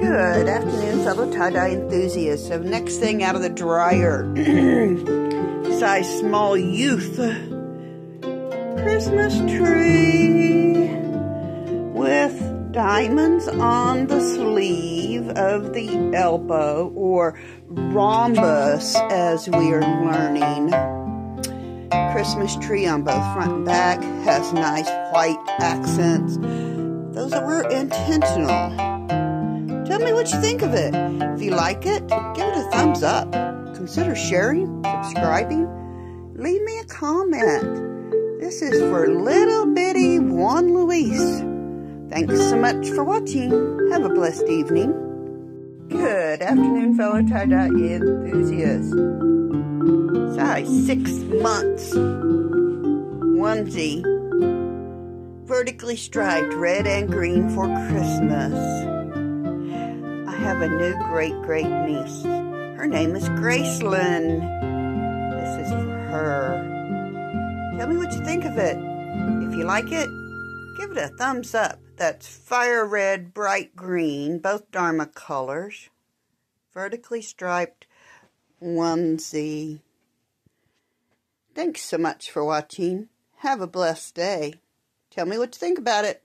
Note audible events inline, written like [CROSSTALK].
Good afternoon, fellow tie-dye enthusiasts. So next thing out of the dryer, [CLEARS THROAT] size small youth uh, Christmas tree with diamonds on the sleeve of the elbow or rhombus as we are learning. Christmas tree on both front and back has nice white accents. Those were intentional. Tell me what you think of it. If you like it, give it a thumbs up. Consider sharing, subscribing. Leave me a comment. This is for little bitty Juan Luis. Thanks so much for watching. Have a blessed evening. Good afternoon, fellow tie-dye enthusiasts. Size six months. Onesie. Vertically striped red and green for Christmas. Have a new great great niece. Her name is Gracelyn. This is for her. Tell me what you think of it. If you like it, give it a thumbs up. That's fire red, bright green, both Dharma colors. Vertically striped onesie. Thanks so much for watching. Have a blessed day. Tell me what you think about it.